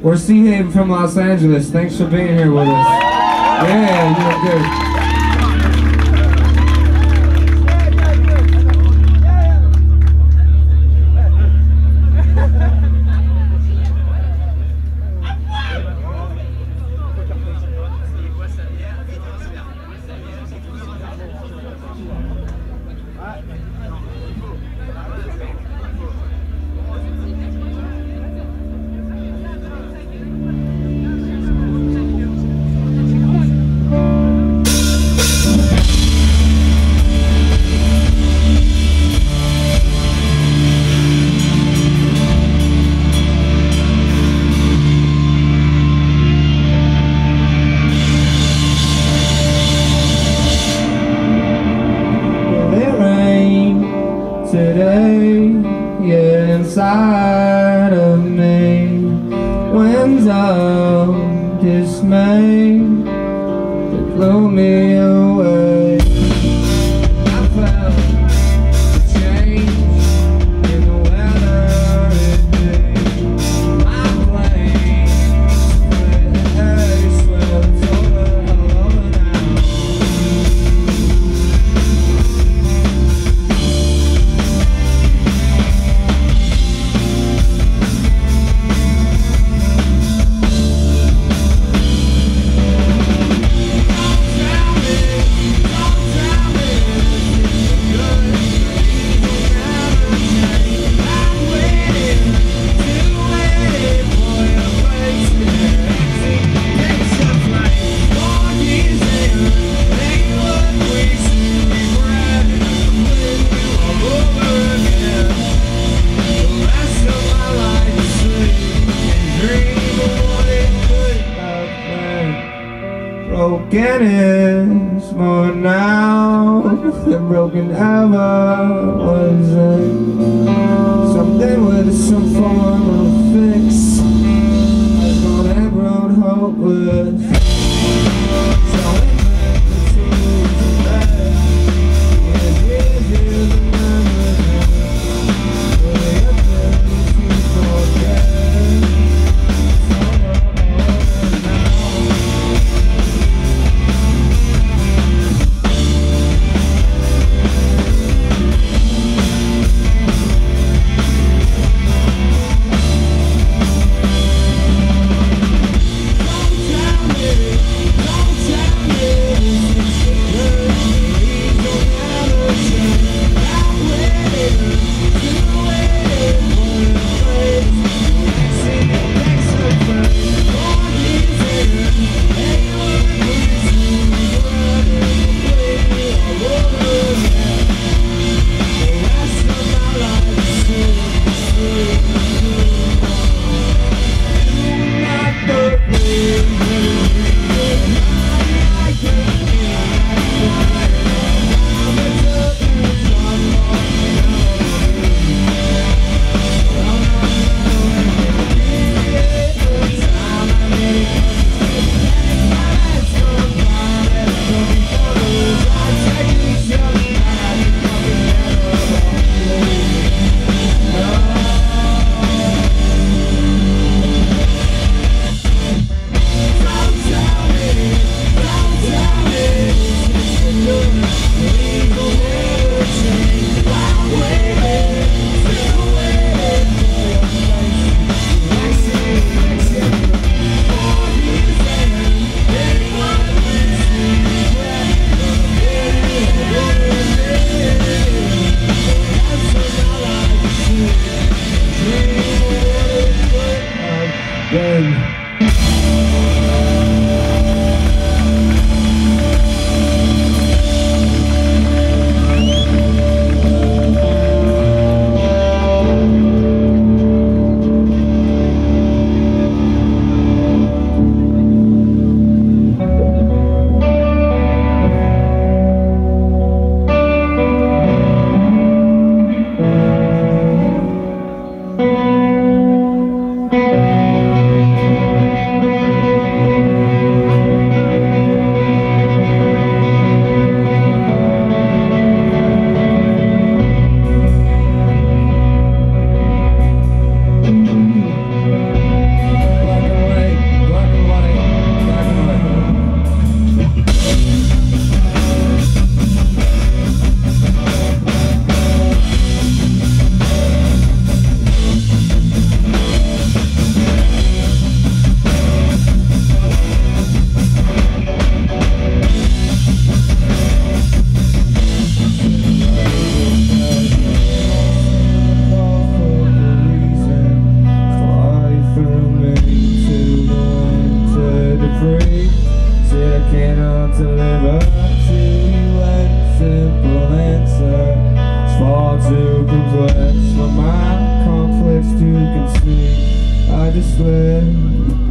We're Seahaven from Los Angeles. Thanks for being here with us. Yeah, you look good. Is more now than broken ever was it? Something with some form of fix has gone and grown hopeless.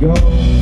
go.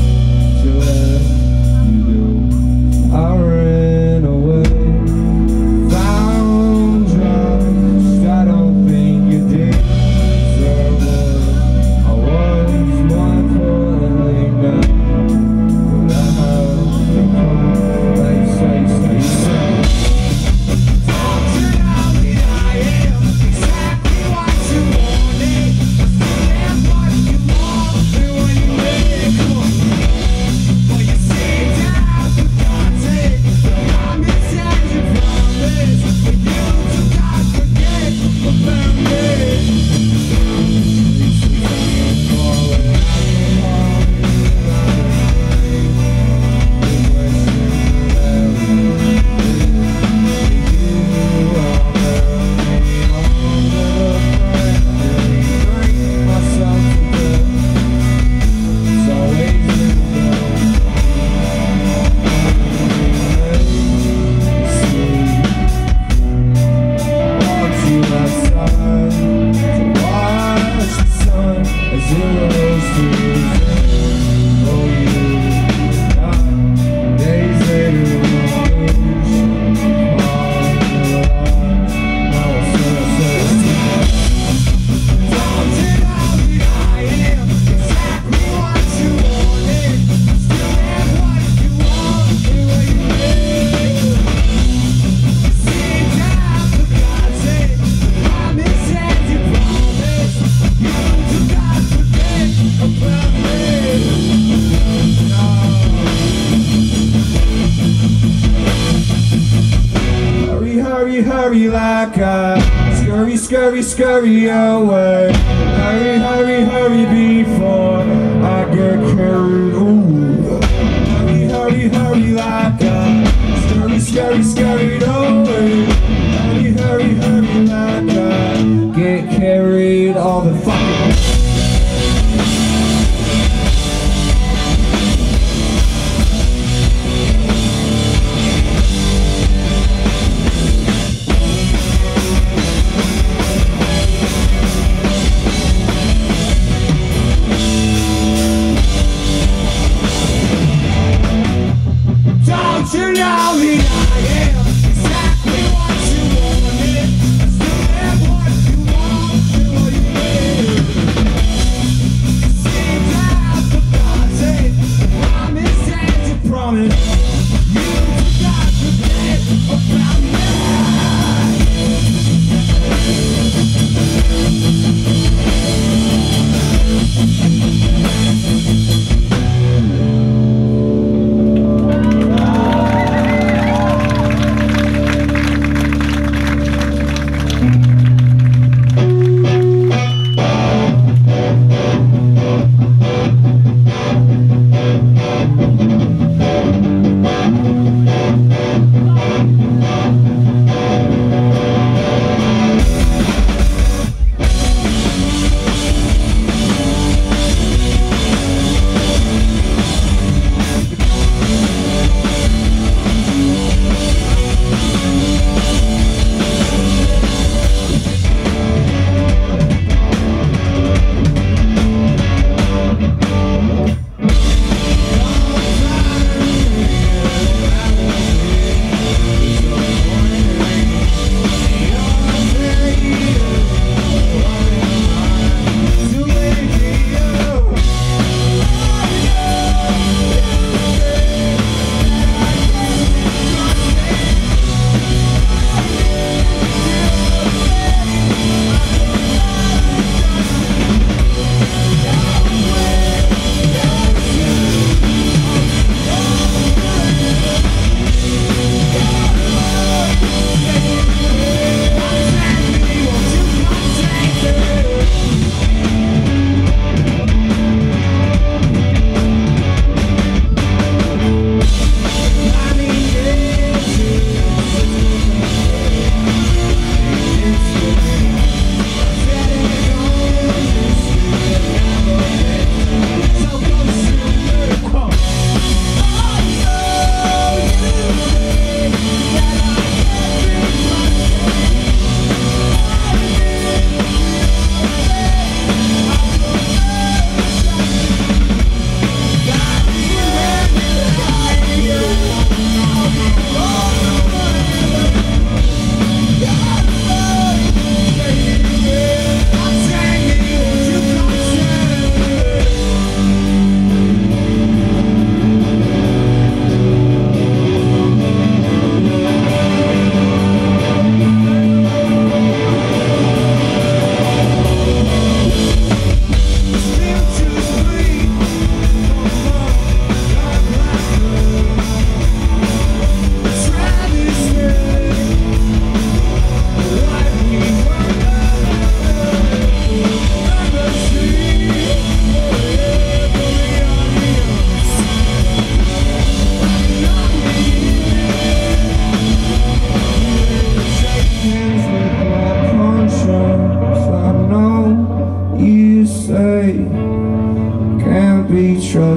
scurry away Hurry, hurry, hurry before I get carried away! Hurry, hurry, hurry like a scurry, scurry, scurry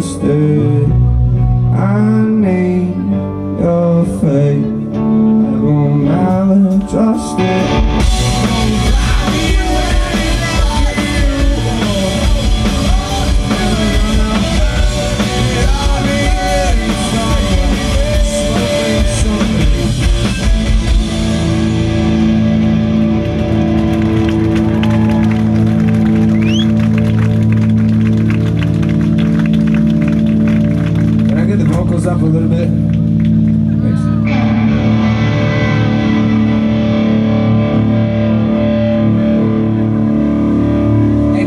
stay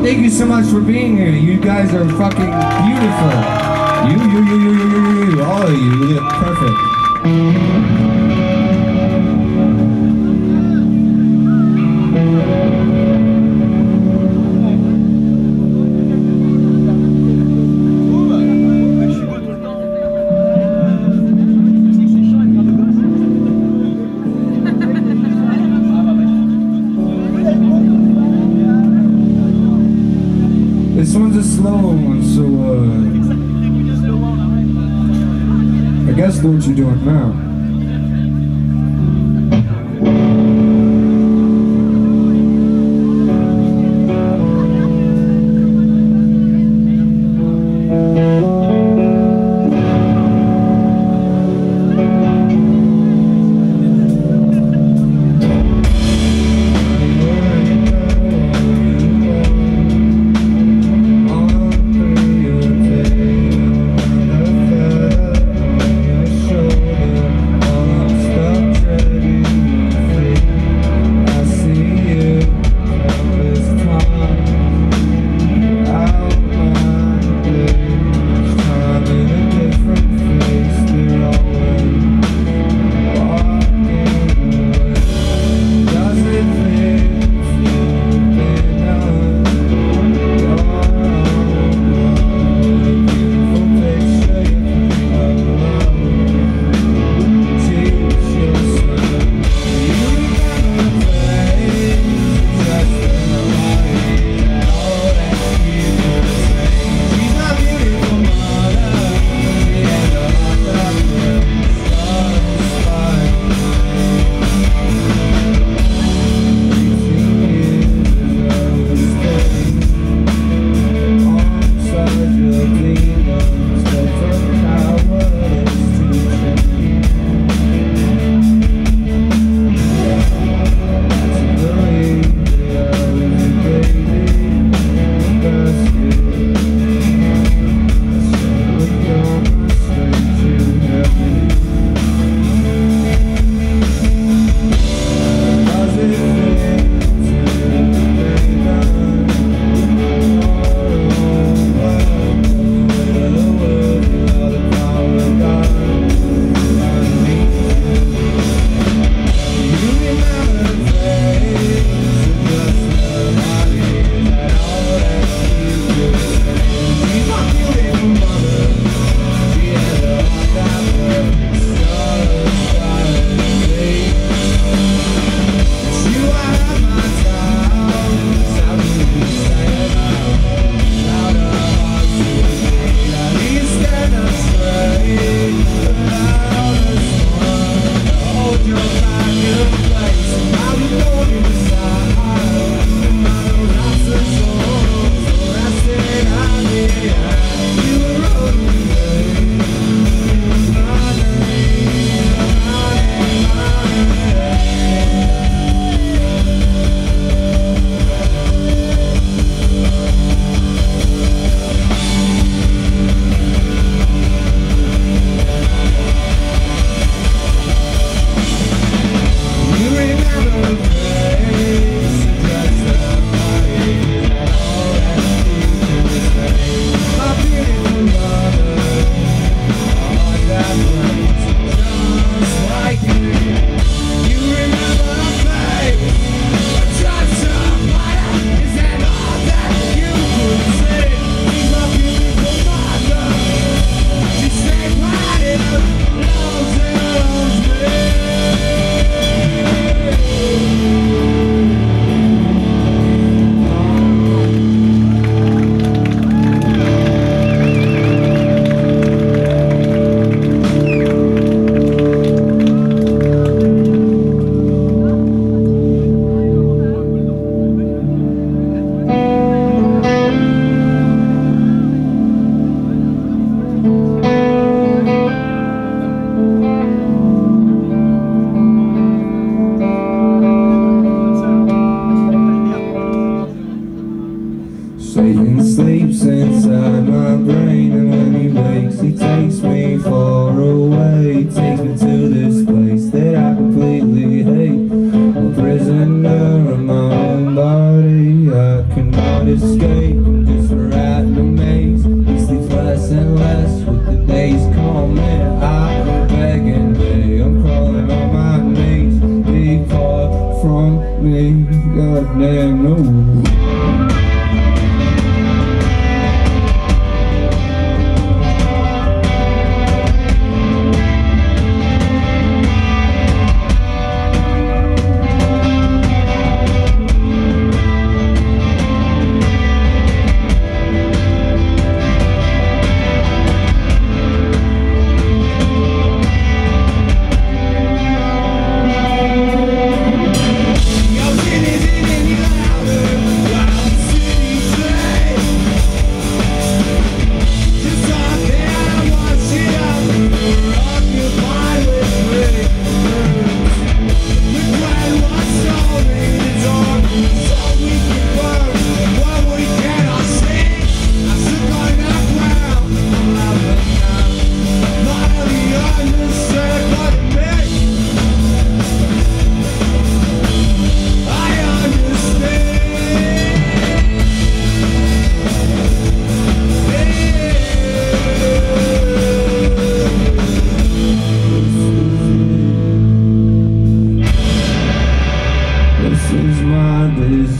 thank you so much for being here. You guys are fucking beautiful. You, you, you, you, you, you, you, you, all of you look perfect. This one's a slow one, so uh, I guess do what you're doing now.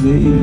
Disease,